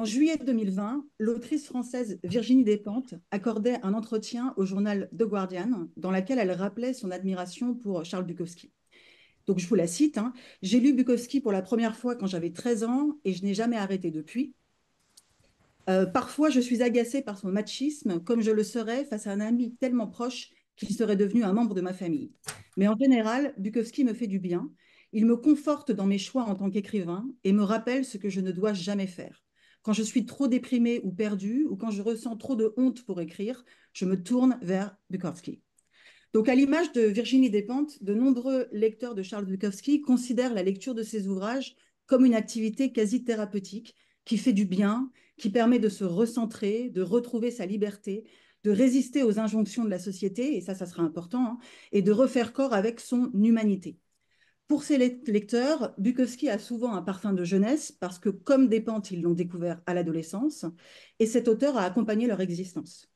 En juillet 2020, l'autrice française Virginie Despentes accordait un entretien au journal The Guardian dans lequel elle rappelait son admiration pour Charles Bukowski. Donc je vous la cite, hein. j'ai lu Bukowski pour la première fois quand j'avais 13 ans et je n'ai jamais arrêté depuis. Euh, parfois, je suis agacée par son machisme, comme je le serais face à un ami tellement proche qu'il serait devenu un membre de ma famille. Mais en général, Bukowski me fait du bien. Il me conforte dans mes choix en tant qu'écrivain et me rappelle ce que je ne dois jamais faire. Quand je suis trop déprimée ou perdue, ou quand je ressens trop de honte pour écrire, je me tourne vers Bukowski. Donc, à l'image de Virginie Despentes, de nombreux lecteurs de Charles Bukowski considèrent la lecture de ses ouvrages comme une activité quasi thérapeutique qui fait du bien, qui permet de se recentrer, de retrouver sa liberté, de résister aux injonctions de la société, et ça, ça sera important, hein, et de refaire corps avec son humanité. Pour ces lecteurs, Bukowski a souvent un parfum de jeunesse parce que, comme Despentes, ils l'ont découvert à l'adolescence, et cet auteur a accompagné leur existence.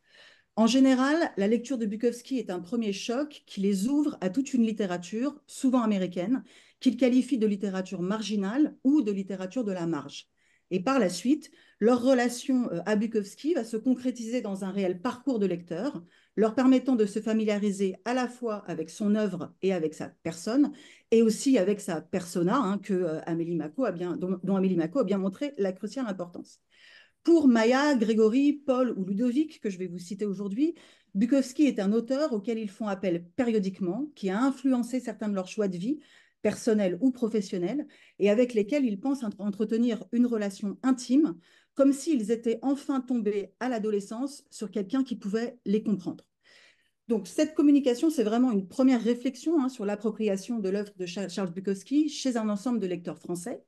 En général, la lecture de Bukowski est un premier choc qui les ouvre à toute une littérature, souvent américaine, qu'ils qualifient de littérature marginale ou de littérature de la marge. Et par la suite, leur relation euh, à Bukowski va se concrétiser dans un réel parcours de lecteur, leur permettant de se familiariser à la fois avec son œuvre et avec sa personne, et aussi avec sa persona, hein, que, euh, Amélie Mako a bien, dont, Amélie Mako a bien montré la cruciale importance. Pour Maya, Grégory, Paul ou Ludovic, que je vais vous citer aujourd'hui, Bukowski est un auteur auquel ils font appel périodiquement, qui a influencé certains de leurs choix de vie, personnels ou professionnels, et avec lesquels ils pensent entretenir une relation intime, comme s'ils étaient enfin tombés à l'adolescence sur quelqu'un qui pouvait les comprendre. Donc cette communication, c'est vraiment une première réflexion hein, sur l'appropriation de l'œuvre de Charles Bukowski chez un ensemble de lecteurs français.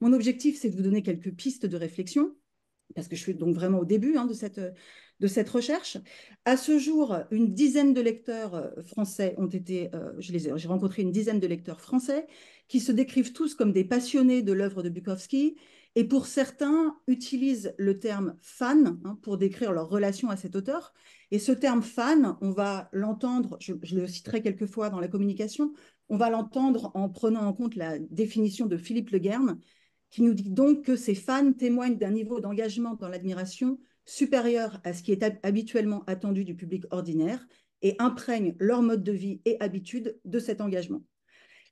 Mon objectif, c'est de vous donner quelques pistes de réflexion, parce que je suis donc vraiment au début hein, de cette de cette recherche. À ce jour, une dizaine de lecteurs euh, français ont été, euh, j'ai rencontré une dizaine de lecteurs français qui se décrivent tous comme des passionnés de l'œuvre de Bukowski et pour certains utilisent le terme fan hein, pour décrire leur relation à cet auteur. Et ce terme fan, on va l'entendre, je, le citerai quelques fois dans la communication, on va l'entendre en prenant en compte la définition de Philippe Le Guerne, qui nous dit donc que ces fans témoignent d'un niveau d'engagement dans l'admiration supérieur à ce qui est habituellement attendu du public ordinaire et imprègnent leur mode de vie et habitude de cet engagement.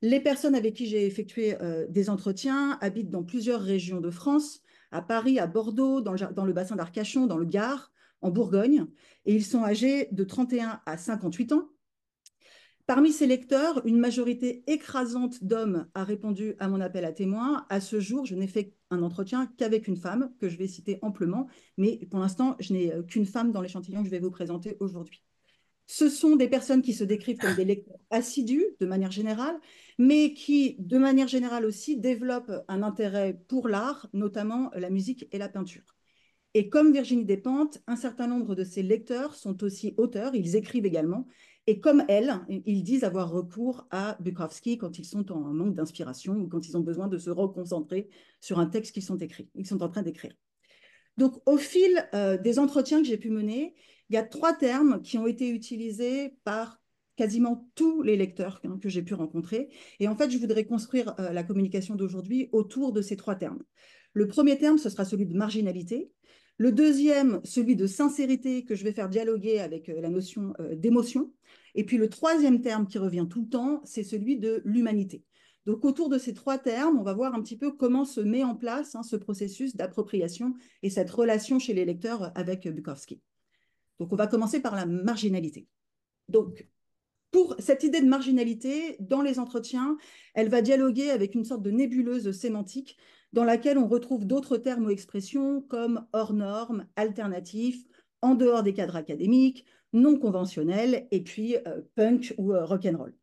Les personnes avec qui j'ai effectué euh, des entretiens habitent dans plusieurs régions de France, à Paris, à Bordeaux, dans le, dans le bassin d'Arcachon, dans le Gard, en Bourgogne, et ils sont âgés de 31 à 58 ans. Parmi ces lecteurs, une majorité écrasante d'hommes a répondu à mon appel à témoins. À ce jour, je n'ai fait un entretien qu'avec une femme, que je vais citer amplement, mais pour l'instant, je n'ai euh, qu'une femme dans l'échantillon que je vais vous présenter aujourd'hui. Ce sont des personnes qui se décrivent comme des lecteurs assidus de manière générale, mais qui, de manière générale aussi, développent un intérêt pour l'art, notamment la musique et la peinture. Et comme Virginie Despentes, un certain nombre de ces lecteurs sont aussi auteurs, ils écrivent également, et comme elle, ils disent avoir recours à Bukowski quand ils sont en manque d'inspiration ou quand ils ont besoin de se reconcentrer sur un texte qu'ils sont, écrits, ils sont en train d'écrire. Donc, au fil euh, des entretiens que j'ai pu mener, il y a trois termes qui ont été utilisés par quasiment tous les lecteurs que j'ai pu rencontrer. Et en fait, je voudrais construire euh, la communication d'aujourd'hui autour de ces trois termes. Le premier terme, ce sera celui de marginalité. Le deuxième, celui de sincérité, que je vais faire dialoguer avec euh, la notion euh, d'émotion. Et puis le troisième terme qui revient tout le temps, c'est celui de l'humanité. Donc autour de ces trois termes, on va voir un petit peu comment se met en place hein, ce processus d'appropriation et cette relation chez les lecteurs avec Bukowski. Donc on va commencer par la marginalité. Donc pour cette idée de marginalité, dans les entretiens, elle va dialoguer avec une sorte de nébuleuse sémantique dans laquelle on retrouve d'autres termes ou expressions comme hors normes, alternatifs, en dehors des cadres académiques, non conventionnels, et puis euh, punk ou euh, rock'n'roll.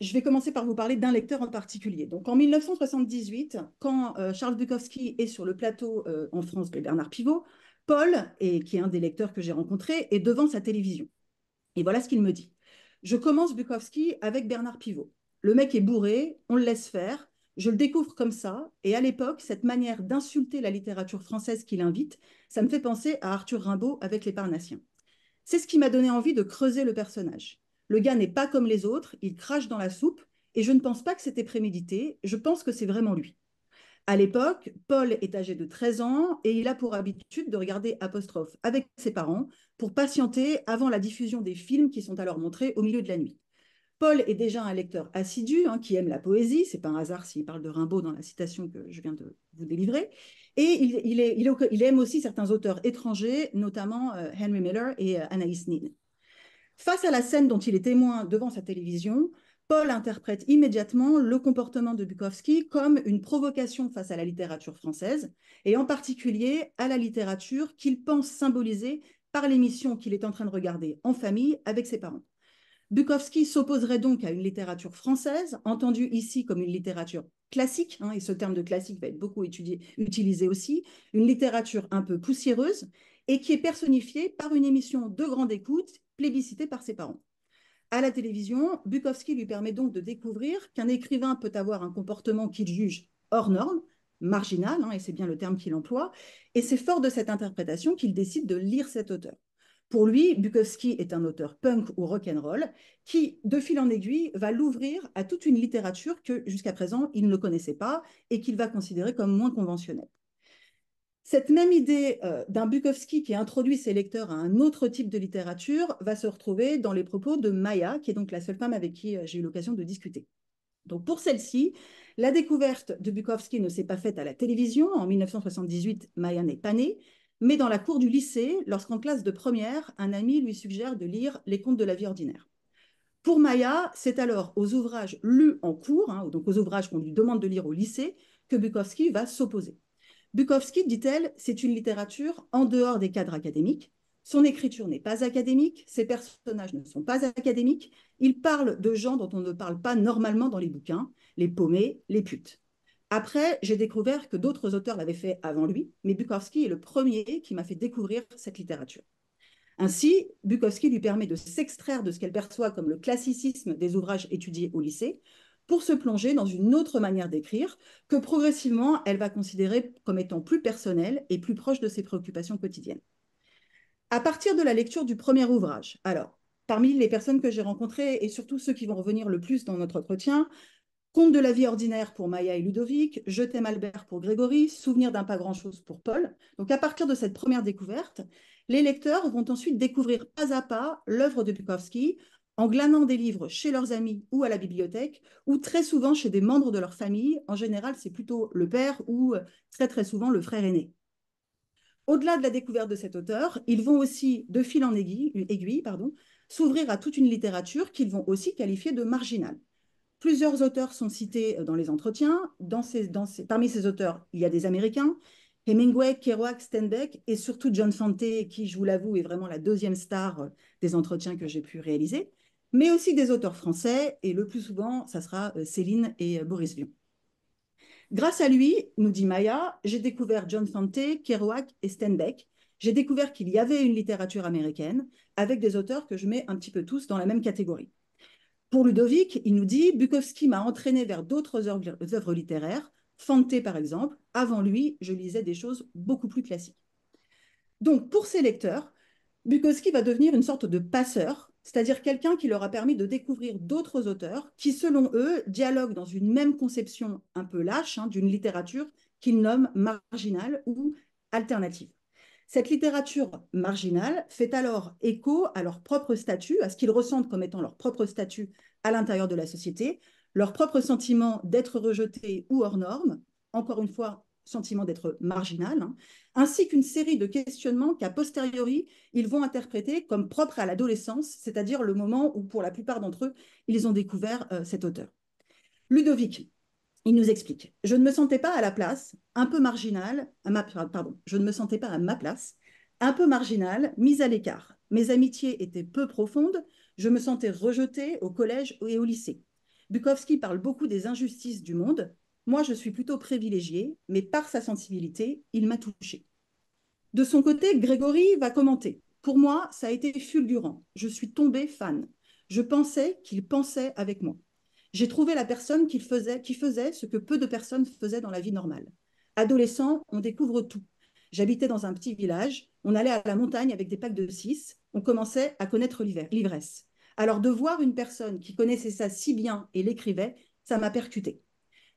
Je vais commencer par vous parler d'un lecteur en particulier. Donc en 1978, quand euh, Charles Bukowski est sur le plateau en France de Bernard Pivot, Paul, qui est un des lecteurs que j'ai rencontré, est devant sa télévision. Et voilà ce qu'il me dit. Je commence Bukowski avec Bernard Pivot. Le mec est bourré, on le laisse faire, je le découvre comme ça, et à l'époque, cette manière d'insulter la littérature française qu'il invite, ça me fait penser à Arthur Rimbaud avec les Parnassiens. C'est ce qui m'a donné envie de creuser le personnage. Le gars n'est pas comme les autres, il crache dans la soupe, et je ne pense pas que c'était prémédité, je pense que c'est vraiment lui. À l'époque, Paul est âgé de 13 ans et il a pour habitude de regarder Apostrophe avec ses parents pour patienter avant la diffusion des films qui sont alors montrés au milieu de la nuit. Paul est déjà un lecteur assidu hein, qui aime la poésie, c'est pas un hasard s'il parle de Rimbaud dans la citation que je viens de vous délivrer, et il, aime aussi certains auteurs étrangers, notamment euh, Henry Miller et euh, Anaïs Nin. Face à la scène dont il est témoin devant sa télévision, Paul interprète immédiatement le comportement de Bukowski comme une provocation face à la littérature française, et en particulier à la littérature qu'il pense symboliser par l'émission qu'il est en train de regarder en famille avec ses parents. Bukowski s'opposerait donc à une littérature française, entendue ici comme une littérature classique, hein, et ce terme de classique va être beaucoup étudié, utilisé aussi, une littérature un peu poussiéreuse, et qui est personnifiée par une émission de grande écoute plébiscitée par ses parents. À la télévision, Bukowski lui permet donc de découvrir qu'un écrivain peut avoir un comportement qu'il juge hors norme, marginal, hein, et c'est bien le terme qu'il emploie, et c'est fort de cette interprétation qu'il décide de lire cet auteur. Pour lui, Bukowski est un auteur punk ou rock'n'roll qui, de fil en aiguille, va l'ouvrir à toute une littérature que jusqu'à présent il ne connaissait pas et qu'il va considérer comme moins conventionnelle. Cette même idée euh, d'un Bukowski qui introduit ses lecteurs à un autre type de littérature va se retrouver dans les propos de Maya, qui est donc la seule femme avec qui euh, j'ai eu l'occasion de discuter. Donc pour celle-ci, la découverte de Bukowski ne s'est pas faite à la télévision. En 1978, Maya n'est pas née, mais dans la cour du lycée, lorsqu'en classe de première, un ami lui suggère de lire Les contes de la vie ordinaire. Pour Maya, c'est alors aux ouvrages lus en cours, hein, donc aux ouvrages qu'on lui demande de lire au lycée, que Bukowski va s'opposer. Bukowski, dit-elle, c'est une littérature en dehors des cadres académiques. Son écriture n'est pas académique, ses personnages ne sont pas académiques. Il parle de gens dont on ne parle pas normalement dans les bouquins, les paumés, les putes. Après, j'ai découvert que d'autres auteurs l'avaient fait avant lui, mais Bukowski est le premier qui m'a fait découvrir cette littérature. Ainsi, Bukowski lui permet de s'extraire de ce qu'elle perçoit comme le classicisme des ouvrages étudiés au lycée pour se plonger dans une autre manière d'écrire que progressivement elle va considérer comme étant plus personnelle et plus proche de ses préoccupations quotidiennes. À partir de la lecture du premier ouvrage, alors, parmi les personnes que j'ai rencontrées et surtout ceux qui vont revenir le plus dans notre entretien, Conte de la vie ordinaire pour Maya et Ludovic, Je t'aime Albert pour Grégory, Souvenir d'un pas grand-chose pour Paul. Donc à partir de cette première découverte, les lecteurs vont ensuite découvrir pas à pas l'œuvre de Bukowski en glanant des livres chez leurs amis ou à la bibliothèque, ou très souvent chez des membres de leur famille. En général, c'est plutôt le père ou très très souvent le frère aîné. Au-delà de la découverte de cet auteur, ils vont aussi, de fil en aiguille, aiguille pardon, s'ouvrir à toute une littérature qu'ils vont aussi qualifier de marginale. Plusieurs auteurs sont cités euh, dans les entretiens. Dans ces, dans ces, parmi ces auteurs, il y a des Américains, Hemingway, Kerouac, Steinbeck et surtout John Fante, qui, je vous l'avoue, est vraiment la deuxième star euh, des entretiens que j'ai pu réaliser, mais aussi des auteurs français, et le plus souvent, ça sera euh, Céline et Boris Vian. Grâce à lui, nous dit Maya, j'ai découvert John Fante, Kerouac et Steinbeck. J'ai découvert qu'il y avait une littérature américaine avec des auteurs que je mets un petit peu tous dans la même catégorie. Pour Ludovic, il nous dit Bukowski m'a entraîné vers d'autres œuvres littéraires, Fante par exemple. Avant lui, je lisais des choses beaucoup plus classiques. Donc, pour ses lecteurs, Bukowski va devenir une sorte de passeur, c'est-à-dire quelqu'un qui leur a permis de découvrir d'autres auteurs qui, selon eux, dialoguent dans une même conception un peu lâche hein, d'une littérature qu'ils nomment marginale ou alternative. Cette littérature marginale fait alors écho à leur propre statut, à ce qu'ils ressentent comme étant leur propre statut à l'intérieur de la société, leur propre sentiment d'être rejeté ou hors norme, encore une fois, sentiment d'être marginal, hein, ainsi qu'une série de questionnements qu'a posteriori, ils vont interpréter comme propres à l'adolescence, c'est-à-dire le moment où, pour la plupart d'entre eux, ils ont découvert euh, cet auteur. Ludovic, il nous explique Je ne me sentais pas à la place, un peu marginal, à ma, je ne me sentais pas à ma place, un peu marginal, mise à l'écart. Mes amitiés étaient peu profondes, je me sentais rejetée au collège et au lycée. Bukowski parle beaucoup des injustices du monde. Moi, je suis plutôt privilégiée, mais par sa sensibilité, il m'a touchée. De son côté, Grégory va commenter. Pour moi, ça a été fulgurant. Je suis tombée fan. Je pensais qu'il pensait avec moi. J'ai trouvé la personne qui faisait, ce que peu de personnes faisaient dans la vie normale. Adolescent, on découvre tout. J'habitais dans un petit village, on allait à la montagne avec des packs de six, on commençait à connaître l'ivresse. Alors de voir une personne qui connaissait ça si bien et l'écrivait, ça m'a percuté.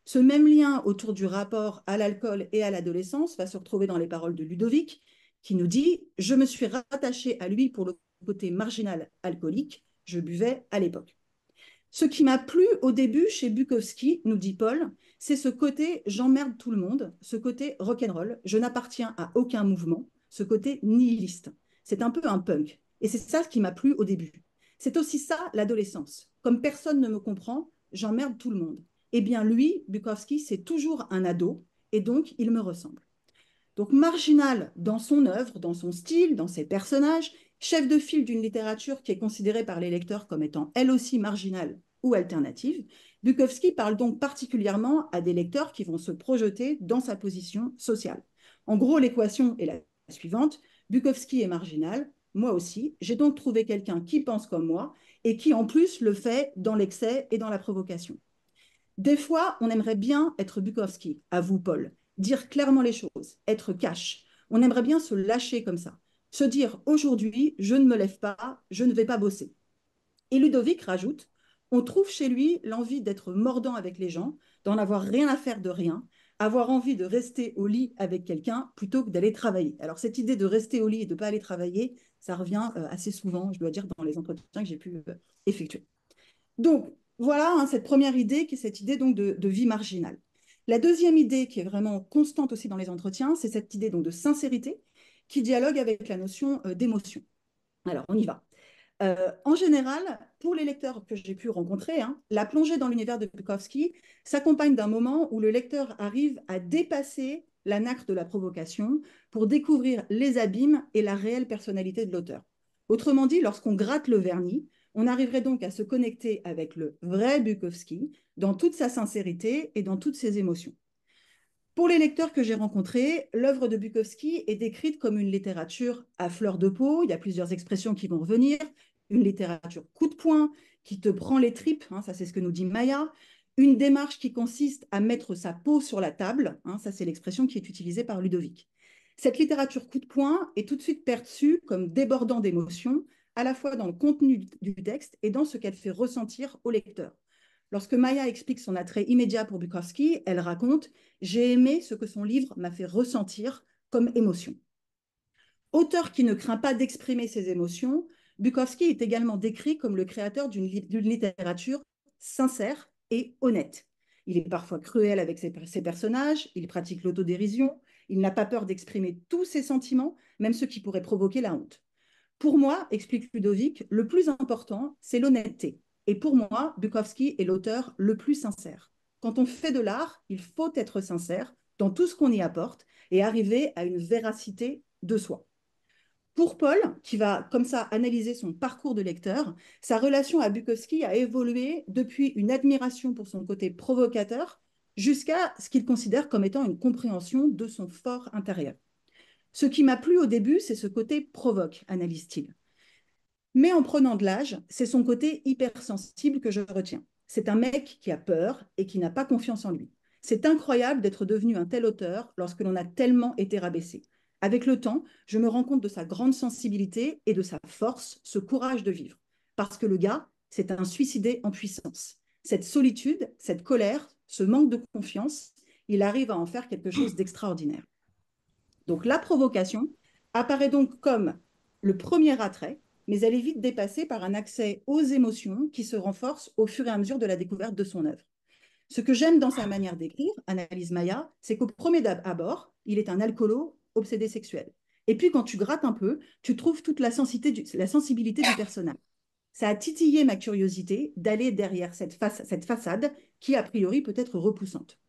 Ce même lien autour du rapport à l'alcool et à l'adolescence va se retrouver dans les paroles de Ludovic, qui nous dit Je me suis rattaché à lui pour le côté marginal alcoolique, je buvais à l'époque. Ce qui m'a plu au début chez Bukowski, nous dit Paul, c'est ce côté j'emmerde tout le monde, ce côté rock'n'roll, je n'appartiens à aucun mouvement, ce côté nihiliste. C'est un peu un punk. Et c'est ça qui m'a plu au début. C'est aussi ça l'adolescence. Comme personne ne me comprend, j'emmerde tout le monde. Eh bien, lui, Bukowski, c'est toujours un ado, et donc il me ressemble. Donc marginal dans son œuvre, dans son style, dans ses personnages, chef de file d'une littérature qui est considérée par les lecteurs comme étant elle aussi marginale ou alternative, Bukowski parle donc particulièrement à des lecteurs qui vont se projeter dans sa position sociale. En gros, l'équation est la suivante. Bukowski est marginal, moi aussi. J'ai donc trouvé quelqu'un qui pense comme moi et qui en plus le fait dans l'excès et dans la provocation. Des fois, on aimerait bien être Bukowski, à vous Paul, dire clairement les choses, être cash. On aimerait bien se lâcher comme ça, se dire aujourd'hui, je ne me lève pas, je ne vais pas bosser. Et Ludovic rajoute, on trouve chez lui l'envie d'être mordant avec les gens, d'en avoir rien à faire de rien, avoir envie de rester au lit avec quelqu'un plutôt que d'aller travailler. Alors cette idée de rester au lit et de ne pas aller travailler, ça revient euh, assez souvent, je dois dire, dans les entretiens que j'ai pu euh, effectuer. Donc voilà hein, cette première idée qui est cette idée donc de, vie marginale. La deuxième idée qui est vraiment constante aussi dans les entretiens, c'est cette idée donc de sincérité qui dialogue avec la notion euh, d'émotion. Alors on y va. Euh, en général, pour les lecteurs que j'ai pu rencontrer, hein, la plongée dans l'univers de Bukowski s'accompagne d'un moment où le lecteur arrive à dépasser la nacre de la provocation pour découvrir les abîmes et la réelle personnalité de l'auteur. Autrement dit, lorsqu'on gratte le vernis, on arriverait donc à se connecter avec le vrai Bukowski dans toute sa sincérité et dans toutes ses émotions. Pour les lecteurs que j'ai rencontrés, l'œuvre de Bukowski est décrite comme une littérature à fleur de peau. Il y a plusieurs expressions qui vont revenir. Une littérature coup de poing qui te prend les tripes, hein, ça c'est ce que nous dit Maya. Une démarche qui consiste à mettre sa peau sur la table, hein, ça c'est l'expression qui est utilisée par Ludovic. Cette littérature coup de poing est tout de suite perçue comme débordant d'émotions, à la fois dans le contenu du texte et dans ce qu'elle fait ressentir au lecteur. Lorsque Maya explique son attrait immédiat pour Bukowski, elle raconte J'ai aimé ce que son livre m'a fait ressentir comme émotion. Auteur qui ne craint pas d'exprimer ses émotions, Bukowski est également décrit comme le créateur d'une littérature sincère et honnête. Il est parfois cruel avec ses, ses personnages, il pratique l'autodérision, il n'a pas peur d'exprimer tous ses sentiments, même ceux qui pourraient provoquer la honte. Pour moi, explique Ludovic, le plus important, c'est l'honnêteté. Et pour moi, Bukowski est l'auteur le plus sincère. Quand on fait de l'art, il faut être sincère dans tout ce qu'on y apporte et arriver à une véracité de soi. Pour Paul, qui va comme ça analyser son parcours de lecteur, sa relation à Bukowski a évolué depuis une admiration pour son côté provocateur jusqu'à ce qu'il considère comme étant une compréhension de son fort intérieur. Ce qui m'a plu au début, c'est ce côté provoque, analyse-t-il. Mais en prenant de l'âge, c'est son côté hypersensible que je retiens. C'est un mec qui a peur et qui n'a pas confiance en lui. C'est incroyable d'être devenu un tel auteur lorsque l'on a tellement été rabaissé. Avec le temps, je me rends compte de sa grande sensibilité et de sa force, ce courage de vivre. Parce que le gars, c'est un suicidé en puissance. Cette solitude, cette colère, ce manque de confiance, il arrive à en faire quelque chose d'extraordinaire. Donc la provocation apparaît donc comme le premier attrait mais elle est vite dépassée par un accès aux émotions qui se renforce au fur et à mesure de la découverte de son œuvre. Ce que j'aime dans sa manière d'écrire, analyse Maya, c'est qu'au premier abord, il est un alcoolo obsédé sexuel. Et puis quand tu grattes un peu, tu trouves toute la, sensibilité du personnage. Ça a titillé ma curiosité d'aller derrière cette façade qui, a priori, peut être repoussante.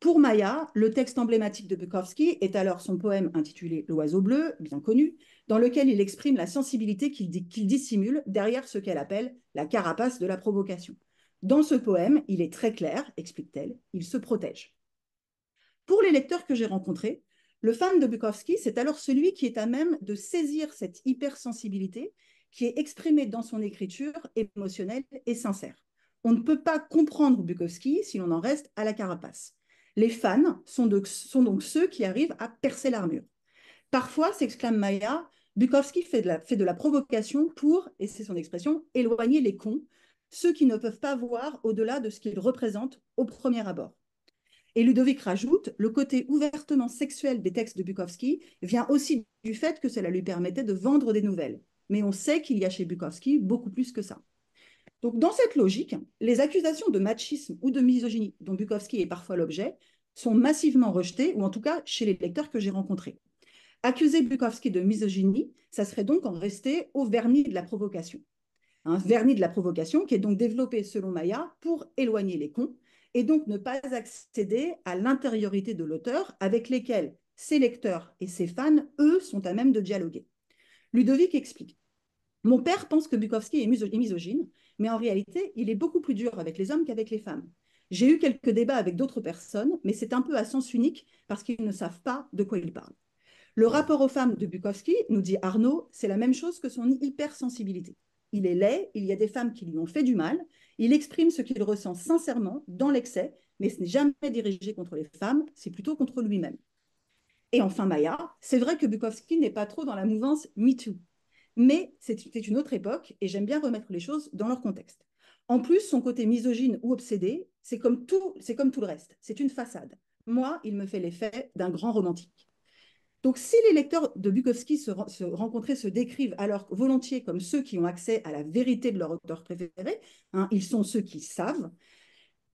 Pour Maya, le texte emblématique de Bukowski est alors son poème intitulé L'oiseau bleu, bien connu, dans lequel il exprime la sensibilité qu'il dissimule derrière ce qu'elle appelle la carapace de la provocation. Dans ce poème, il est très clair, explique-t-elle, il se protège. Pour les lecteurs que j'ai rencontrés, le fan de Bukowski, c'est alors celui qui est à même de saisir cette hypersensibilité qui est exprimée dans son écriture émotionnelle et sincère. On ne peut pas comprendre Bukowski si l'on en reste à la carapace. Les fans sont, donc ceux qui arrivent à percer l'armure. Parfois, s'exclame Maya, Bukowski fait de, la, fait de la provocation pour, et c'est son expression, éloigner les cons, ceux qui ne peuvent pas voir au-delà de ce qu'ils représentent au premier abord. Et Ludovic rajoute, le côté ouvertement sexuel des textes de Bukowski vient aussi du fait que cela lui permettait de vendre des nouvelles. Mais on sait qu'il y a chez Bukowski beaucoup plus que ça. Dans cette logique, les accusations de machisme ou de misogynie dont Bukowski est parfois l'objet sont massivement rejetées, ou en tout cas chez les lecteurs que j'ai rencontrés. Accuser Bukowski de misogynie, ça serait donc en rester au vernis de la provocation. Un vernis de la provocation qui est donc développé, selon Maya, pour éloigner les cons et donc ne pas accéder à l'intériorité de l'auteur avec lesquels ses lecteurs et ses fans, eux, sont à même de dialoguer. Ludovic explique. Mon père pense que Bukowski est misogyne, mais en réalité, il est beaucoup plus dur avec les hommes qu'avec les femmes. J'ai eu quelques débats avec d'autres personnes, mais c'est un peu à sens unique parce qu'ils ne savent pas de quoi ils parlent. Le rapport aux femmes de Bukowski, nous dit Arnaud, c'est la même chose que son hypersensibilité. Il est laid, il y a des femmes qui lui ont fait du mal, il exprime ce qu'il ressent sincèrement, dans l'excès, mais ce n'est jamais dirigé contre les femmes, c'est plutôt contre lui-même. Et enfin, Maya, c'est vrai que Bukowski n'est pas trop dans la mouvance MeToo, mais c'était une autre époque et j'aime bien remettre les choses dans leur contexte. En plus, son côté misogyne ou obsédé, c'est comme tout, c'est comme tout le reste, c'est une façade. Moi, il me fait l'effet d'un grand romantique. Donc, si les lecteurs de Bukowski se, se, rencontraient se décrivent alors volontiers comme ceux qui ont accès à la vérité de leur auteur préféré, hein, ils sont ceux qui savent,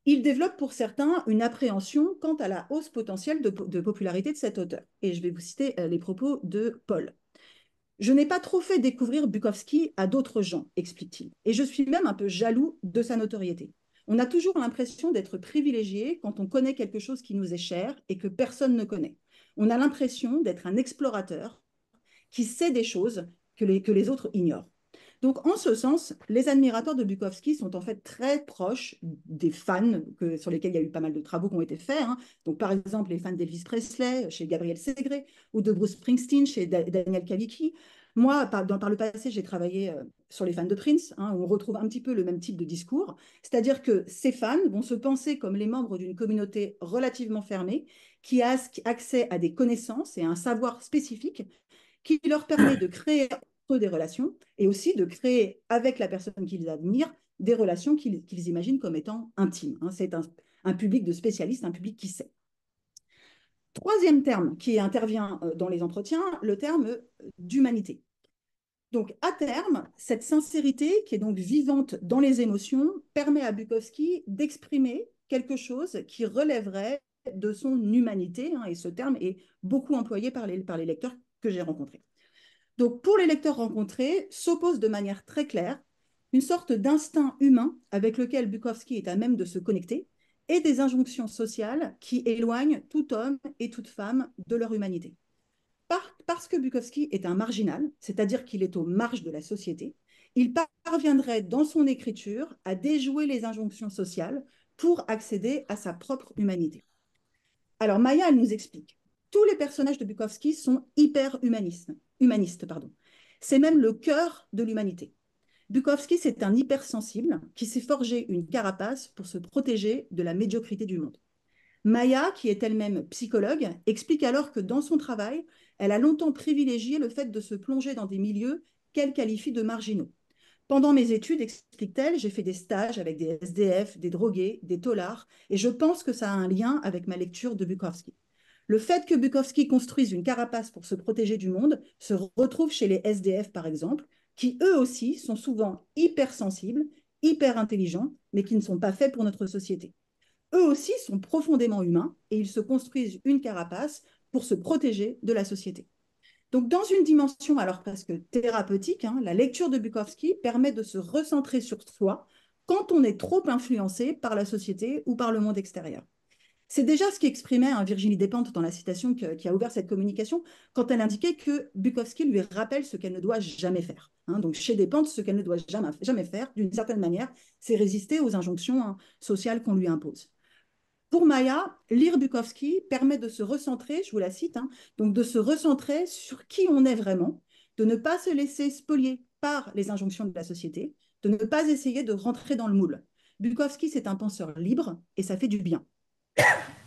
ils développent pour certains une appréhension quant à la hausse potentielle de, popularité de cet auteur. Et je vais vous citer euh, les propos de Paul. Je n'ai pas trop fait découvrir Bukowski à d'autres gens, explique-t-il, et je suis même un peu jaloux de sa notoriété. On a toujours l'impression d'être privilégié quand on connaît quelque chose qui nous est cher et que personne ne connaît on a l'impression d'être un explorateur qui sait des choses que les, que les autres ignorent. Donc, en ce sens, les admirateurs de Bukowski sont en fait très proches des fans que, sur lesquels il y a eu pas mal de travaux qui ont été faits. Hein. Donc, par exemple, les fans d'Elvis Presley chez Gabriel Segré ou de Bruce Springsteen chez Daniel Kalicki. Moi, par, dans, par le passé, j'ai travaillé euh, sur les fans de Prince, hein, où on retrouve un petit peu le même type de discours. C'est-à-dire que ces fans vont se penser comme les membres d'une communauté relativement fermée qui a accès à des connaissances et à un savoir spécifique qui leur permet de créer des relations et aussi de créer avec la personne qu'ils admirent des relations qu'ils imaginent comme étant intimes. Hein. C'est un, un, public de spécialistes, un public qui sait. Troisième terme qui intervient euh, dans les entretiens, le terme euh, d'humanité. Donc, à terme, cette sincérité, qui est donc vivante dans les émotions, permet à Bukowski d'exprimer quelque chose qui relèverait de son humanité, hein, et ce terme est beaucoup employé par les, par les lecteurs que j'ai rencontrés. Donc, pour les lecteurs rencontrés, s'oppose de manière très claire une sorte d'instinct humain avec lequel Bukowski est à même de se connecter, et des injonctions sociales qui éloignent tout homme et toute femme de leur humanité. Par, parce que Bukowski est un marginal, c'est-à-dire qu'il est aux marges de la société, il parviendrait dans son écriture à déjouer les injonctions sociales pour accéder à sa propre humanité. Alors Maya, elle nous explique. Tous les personnages de Bukowski sont hyper humanistes. C'est même le cœur de l'humanité. Bukowski, c'est un hypersensible qui s'est forgé une carapace pour se protéger de la médiocrité du monde. Maya, qui est elle-même psychologue, explique alors que dans son travail, elle a longtemps privilégié le fait de se plonger dans des milieux qu'elle qualifie de marginaux. Pendant mes études, explique-t-elle, j'ai fait des stages avec des SDF, des drogués, des tolards, et je pense que ça a un lien avec ma lecture de Bukowski. Le fait que Bukowski construise une carapace pour se protéger du monde se retrouve chez les SDF, par exemple, qui eux aussi sont souvent hypersensibles, hyper intelligents, mais qui ne sont pas faits pour notre société. Eux aussi sont profondément humains et ils se construisent une carapace pour se protéger de la société. Donc, dans une dimension alors presque thérapeutique, hein, la lecture de Bukowski permet de se recentrer sur soi quand on est trop influencé par la société ou par le monde extérieur. C'est déjà ce qu'exprimait hein, Virginie Despentes dans la citation qui a ouvert cette communication quand elle indiquait que Bukowski lui rappelle ce qu'elle ne doit jamais faire. Hein. donc chez Despentes, ce qu'elle ne doit jamais, faire, d'une certaine manière, c'est résister aux injonctions sociales qu'on lui impose. Pour Maya, lire Bukowski permet de se recentrer, je vous la cite, hein, donc de se recentrer sur qui on est vraiment, de ne pas se laisser spolier par les injonctions de la société, de ne pas essayer de rentrer dans le moule. Bukowski, c'est un penseur libre et ça fait du bien.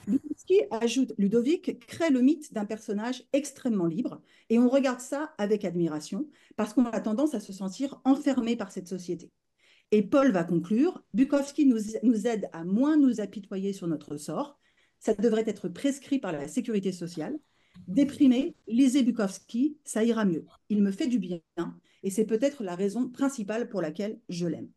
Bukowski, ajoute Ludovic, crée le mythe d'un personnage extrêmement libre et on regarde ça avec admiration parce qu'on a tendance à se sentir enfermé par cette société. Et Paul va conclure, Bukowski nous, nous, aide à moins nous apitoyer sur notre sort, ça devrait être prescrit par la sécurité sociale. Déprimé, lisez Bukowski, ça ira mieux. Il me fait du bien et c'est peut-être la raison principale pour laquelle je l'aime.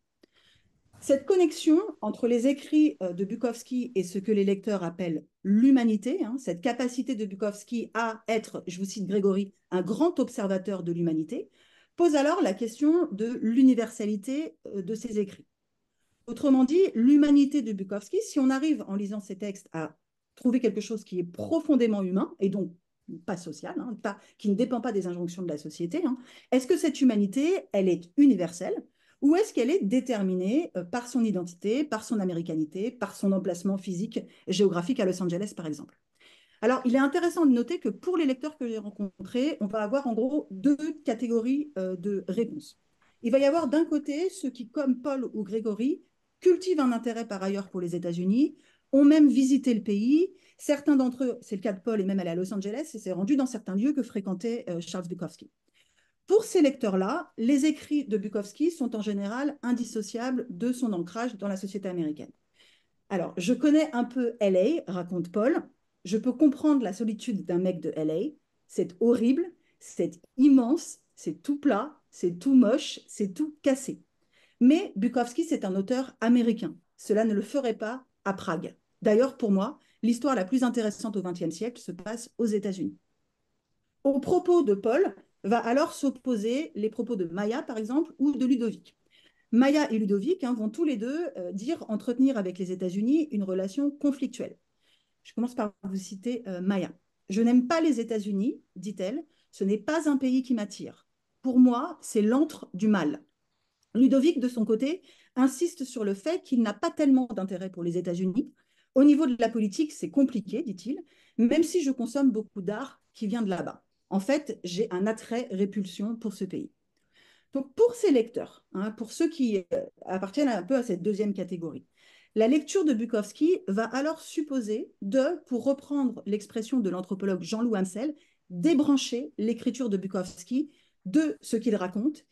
Cette connexion entre les écrits euh, de Bukowski et ce que les lecteurs appellent l'humanité, hein, cette capacité de Bukowski à être, je vous cite Grégory, un grand observateur de l'humanité, pose alors la question de l'universalité euh, de ses écrits. Autrement dit, l'humanité de Bukowski, si on arrive en lisant ces textes à trouver quelque chose qui est profondément humain et donc pas social, hein, qui ne dépend pas des injonctions de la société, hein, est-ce que cette humanité, elle est universelle? Ou est-ce qu'elle est déterminée euh, par son identité, par son américanité, par son emplacement physique, géographique à Los Angeles, par exemple? Alors, il est intéressant de noter que pour les lecteurs que j'ai rencontrés, on va avoir en gros deux catégories euh, de réponses. Il va y avoir d'un côté ceux qui, comme Paul ou Grégory, cultivent un intérêt par ailleurs pour les États-Unis, ont même visité le pays. Certains d'entre eux, c'est le cas de Paul, est même allé à Los Angeles et s'est rendu dans certains lieux que fréquentait euh, Charles Bukowski. Pour ces lecteurs-là, les écrits de Bukowski sont en général indissociables de son ancrage dans la société américaine. Alors, je connais un peu LA, raconte Paul. Je peux comprendre la solitude d'un mec de LA. C'est horrible, c'est immense, c'est tout plat, c'est tout moche, c'est tout cassé. Mais Bukowski, c'est un auteur américain. Cela ne le ferait pas à Prague. D'ailleurs, pour moi, l'histoire la plus intéressante au XXe siècle se passe aux États-Unis. Au propos de Paul, va alors s'opposer les propos de Maya, par exemple, ou de Ludovic. Maya et Ludovic hein, vont tous les deux euh, dire entretenir avec les États-Unis une relation conflictuelle. Je commence par vous citer euh, Maya. Je n'aime pas les États-Unis, dit-elle, ce n'est pas un pays qui m'attire. Pour moi, c'est l'antre du mal. Ludovic, de son côté, insiste sur le fait qu'il n'a pas tellement d'intérêt pour les États-Unis. Au niveau de la politique, c'est compliqué, dit-il, même si je consomme beaucoup d'art qui vient de là-bas en fait, j'ai un attrait répulsion pour ce pays. Donc, pour ces lecteurs, hein, pour ceux qui euh, appartiennent un peu à cette deuxième catégorie, la lecture de Bukowski va alors supposer de, pour reprendre l'expression de l'anthropologue Jean-Loup Hamsel, débrancher l'écriture de Bukowski de ce qu'il raconte,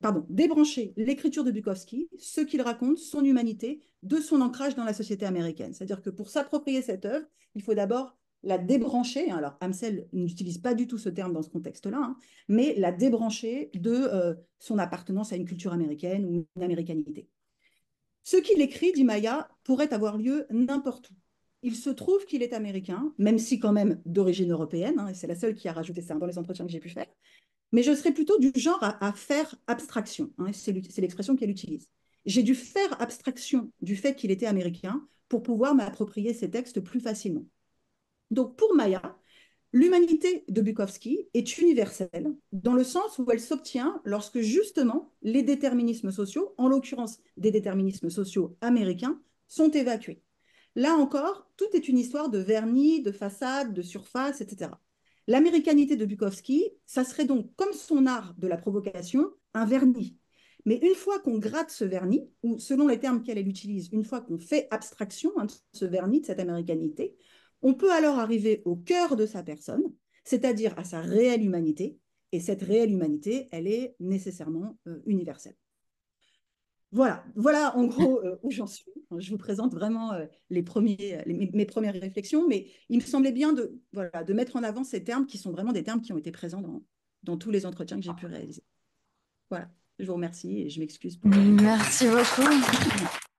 pardon, débrancher l'écriture de Bukowski, ce qu'il raconte, son humanité, de son ancrage dans la société américaine. C'est-à-dire que pour s'approprier cette œuvre, il faut d'abord la débrancher, hein, alors Amsel n'utilise pas du tout ce terme dans ce contexte-là, hein, mais la débrancher de euh, son appartenance à une culture américaine ou une américanité. Ce qu'il écrit, dit Maya, pourrait avoir lieu n'importe où. Il se trouve qu'il est américain, même si quand même d'origine européenne, hein, et c'est la seule qui a rajouté ça dans les entretiens que j'ai pu faire, mais je serais plutôt du genre à, faire abstraction, c'est l'expression qu'elle utilise. J'ai dû faire abstraction du fait qu'il était américain pour pouvoir m'approprier ces textes plus facilement. Donc pour Maya, l'humanité de Bukowski est universelle dans le sens où elle s'obtient lorsque justement les déterminismes sociaux, en l'occurrence des déterminismes sociaux américains, sont évacués. Là encore, tout est une histoire de vernis, de façade, de surface, etc. L'américanité de Bukowski, ça serait donc, comme son art de la provocation, un vernis. Mais une fois qu'on gratte ce vernis, ou selon les termes qu'elle utilise, une fois qu'on fait abstraction hein, de ce vernis, de cette américanité, on peut alors arriver au cœur de sa personne, c'est-à-dire à sa réelle humanité, et cette réelle humanité, elle est nécessairement euh, universelle. Voilà, voilà en gros euh, où j'en suis. Je vous présente vraiment euh, les premiers, mes, premières réflexions, mais il me semblait bien de, voilà, de mettre en avant ces termes qui sont vraiment des termes qui ont été présents dans, dans tous les entretiens que j'ai pu réaliser. Voilà, je vous remercie et je m'excuse. Merci beaucoup.